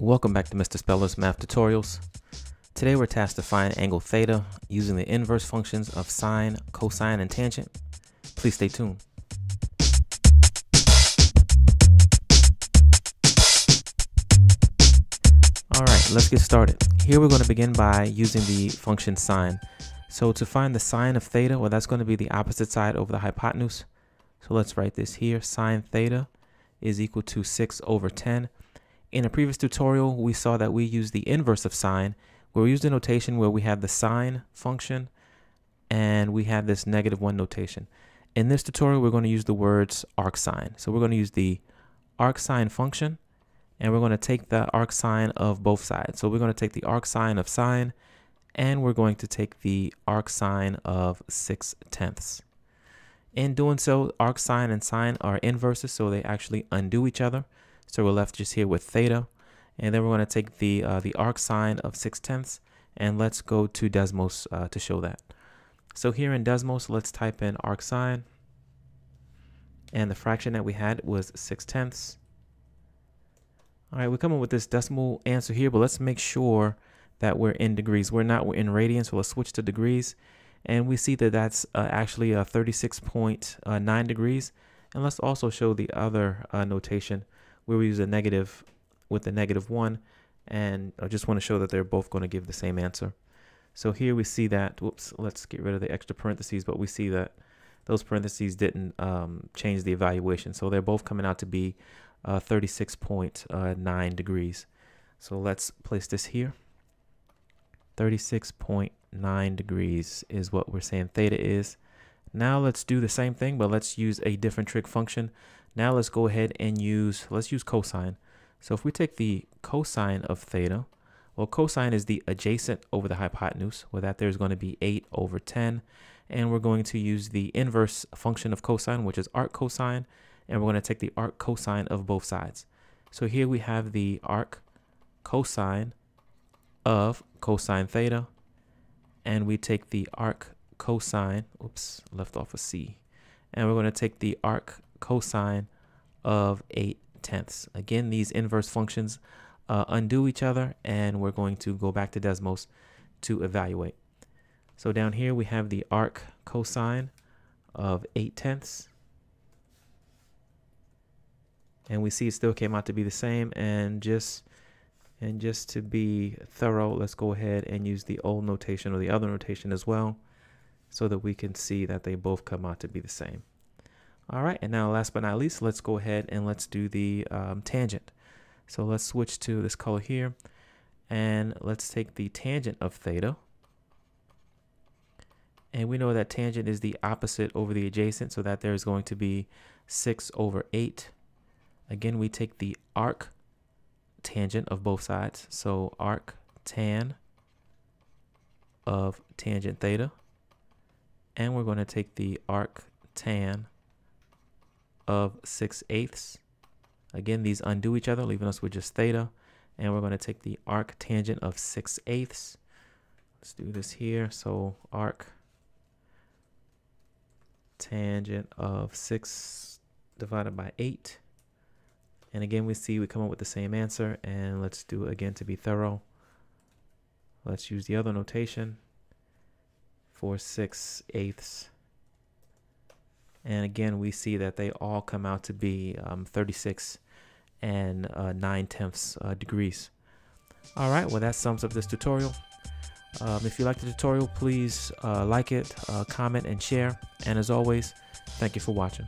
Welcome back to Mr. Speller's Math Tutorials. Today we're tasked to find angle theta using the inverse functions of sine, cosine, and tangent. Please stay tuned. Alright, let's get started. Here we're going to begin by using the function sine. So to find the sine of theta, well that's going to be the opposite side over the hypotenuse. So let's write this here. Sine theta is equal to 6 over 10 in a previous tutorial, we saw that we use the inverse of sine, we use the notation where we have the sine function and we have this negative one notation. In this tutorial, we're going to use the words arcsine. So we're going to use the arcsine function and we're going to take the arcsine of both sides. So we're going to take the arcsine of sine and we're going to take the arcsine of 6 tenths. In doing so, arcsine and sine are inverses, so they actually undo each other. So we're left just here with theta. And then we're going to take the, uh, the arcsine of 6 tenths and let's go to Desmos uh, to show that. So here in Desmos, let's type in arcsine. And the fraction that we had was 6 tenths. All right, we're coming with this decimal answer here, but let's make sure that we're in degrees. We're not, we're in radians, so let's switch to degrees. And we see that that's uh, actually a 36.9 uh, degrees. And let's also show the other uh, notation where we use a negative with a negative one. And I just want to show that they're both going to give the same answer. So here we see that, whoops, let's get rid of the extra parentheses, but we see that those parentheses didn't um, change the evaluation. So they're both coming out to be uh, 36.9 degrees. So let's place this here. 36.9 degrees is what we're saying theta is. Now let's do the same thing, but let's use a different trig function. Now let's go ahead and use, let's use cosine. So if we take the cosine of theta, well, cosine is the adjacent over the hypotenuse, where that there's going to be 8 over 10. And we're going to use the inverse function of cosine, which is arc cosine. And we're going to take the arc cosine of both sides. So here we have the arc cosine of cosine theta. And we take the arc cosine, oops, left off a C. And we're going to take the arc cosine of 8 tenths. Again, these inverse functions uh, undo each other, and we're going to go back to Desmos to evaluate. So down here we have the arc cosine of 8 tenths. And we see it still came out to be the same. And just and just to be thorough, let's go ahead and use the old notation or the other notation as well so that we can see that they both come out to be the same. All right, and now last but not least, let's go ahead and let's do the um, tangent. So let's switch to this color here, and let's take the tangent of theta. And we know that tangent is the opposite over the adjacent, so that there's going to be 6 over 8. Again, we take the arc tangent of both sides. So arc tan of tangent theta. And we're going to take the arc tan of 6 eighths. Again, these undo each other, leaving us with just theta. And we're going to take the arc tangent of 6 eighths. Let's do this here. So arc tangent of 6 divided by 8. And again, we see we come up with the same answer. And let's do it again to be thorough. Let's use the other notation for 6 eighths. And again, we see that they all come out to be um, 36 and uh, 9 tenths uh, degrees. All right, well, that sums up this tutorial. Um, if you like the tutorial, please uh, like it, uh, comment, and share. And as always, thank you for watching.